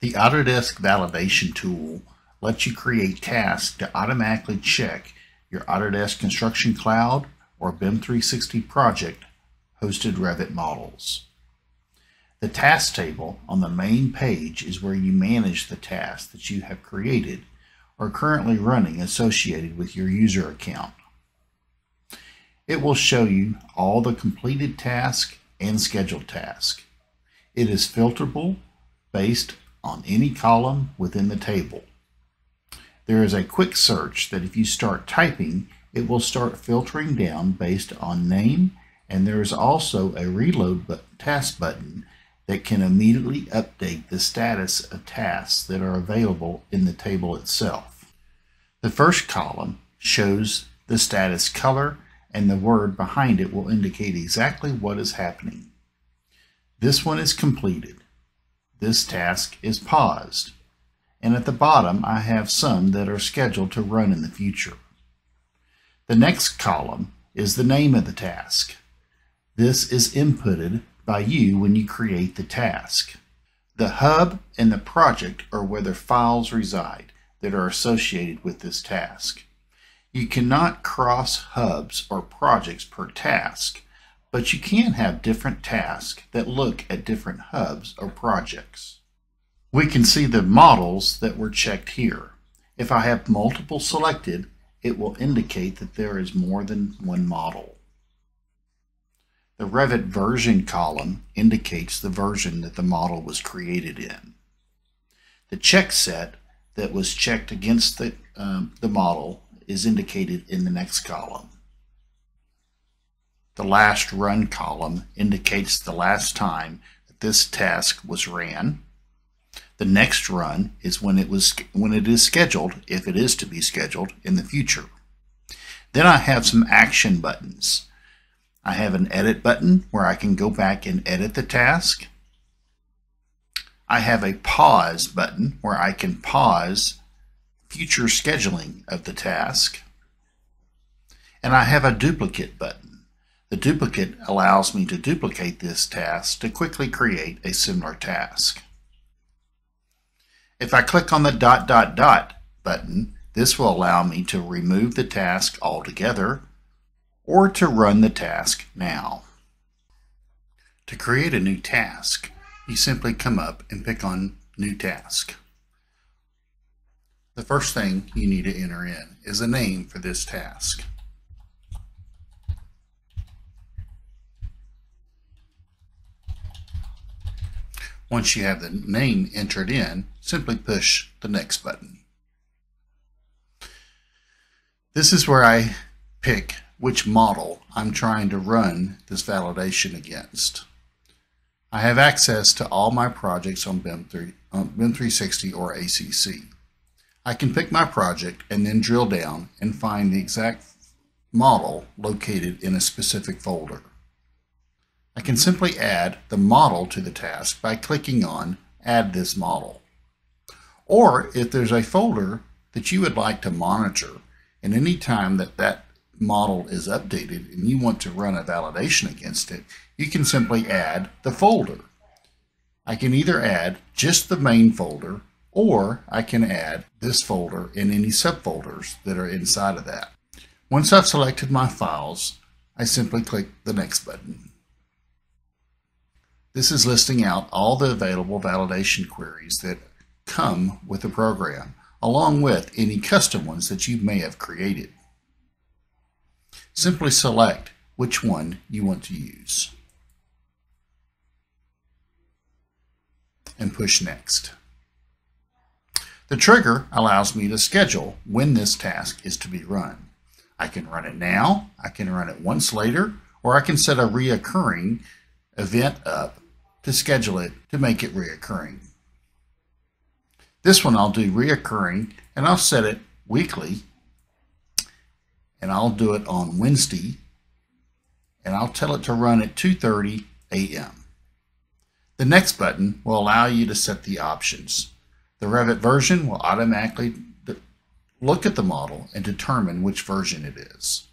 The Autodesk Validation tool lets you create tasks to automatically check your Autodesk Construction Cloud or BIM 360 project hosted Revit models. The task table on the main page is where you manage the tasks that you have created or currently running associated with your user account. It will show you all the completed tasks and scheduled tasks. It is filterable based on any column within the table. There is a quick search that if you start typing, it will start filtering down based on name, and there is also a reload task button that can immediately update the status of tasks that are available in the table itself. The first column shows the status color and the word behind it will indicate exactly what is happening. This one is completed. This task is paused. And at the bottom, I have some that are scheduled to run in the future. The next column is the name of the task. This is inputted by you when you create the task. The hub and the project are where the files reside that are associated with this task. You cannot cross hubs or projects per task, but you can have different tasks that look at different hubs or projects. We can see the models that were checked here. If I have multiple selected, it will indicate that there is more than one model. The Revit version column indicates the version that the model was created in. The check set that was checked against the, um, the model is indicated in the next column. The last run column indicates the last time that this task was ran. The next run is when it was when it is scheduled, if it is to be scheduled in the future. Then I have some action buttons. I have an edit button where I can go back and edit the task. I have a pause button where I can pause future scheduling of the task. And I have a duplicate button. Duplicate allows me to duplicate this task to quickly create a similar task. If I click on the dot dot dot button, this will allow me to remove the task altogether or to run the task now. To create a new task, you simply come up and pick on New Task. The first thing you need to enter in is a name for this task. Once you have the name entered in, simply push the next button. This is where I pick which model I'm trying to run this validation against. I have access to all my projects on BIM, 3, on BIM 360 or ACC. I can pick my project and then drill down and find the exact model located in a specific folder. I can simply add the model to the task by clicking on Add this model. Or if there's a folder that you would like to monitor, and any time that that model is updated and you want to run a validation against it, you can simply add the folder. I can either add just the main folder or I can add this folder and any subfolders that are inside of that. Once I've selected my files, I simply click the next button. This is listing out all the available validation queries that come with the program, along with any custom ones that you may have created. Simply select which one you want to use and push Next. The trigger allows me to schedule when this task is to be run. I can run it now, I can run it once later, or I can set a reoccurring event up to schedule it to make it reoccurring. This one I'll do reoccurring and I'll set it weekly and I'll do it on Wednesday and I'll tell it to run at 2.30 a.m. The next button will allow you to set the options. The Revit version will automatically look at the model and determine which version it is.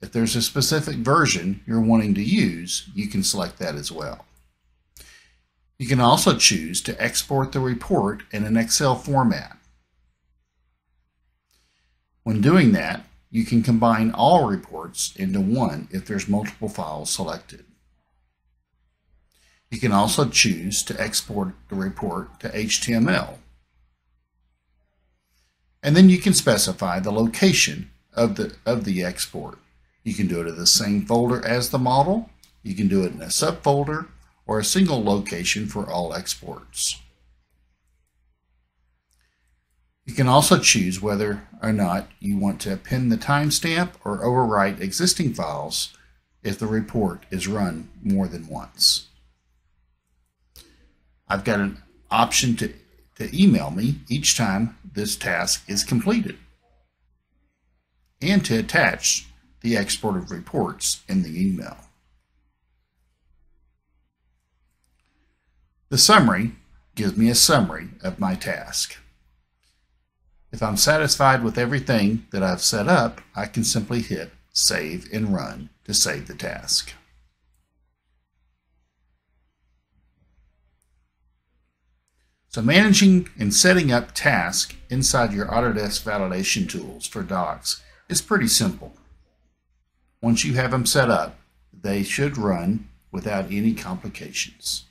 If there's a specific version you're wanting to use, you can select that as well. You can also choose to export the report in an Excel format. When doing that, you can combine all reports into one if there's multiple files selected. You can also choose to export the report to HTML. And then you can specify the location of the, of the export. You can do it in the same folder as the model, you can do it in a subfolder, or a single location for all exports. You can also choose whether or not you want to append the timestamp or overwrite existing files if the report is run more than once. I've got an option to, to email me each time this task is completed and to attach the export of reports in the email. The summary gives me a summary of my task. If I'm satisfied with everything that I've set up, I can simply hit Save and Run to save the task. So managing and setting up tasks inside your Autodesk validation tools for docs is pretty simple. Once you have them set up, they should run without any complications.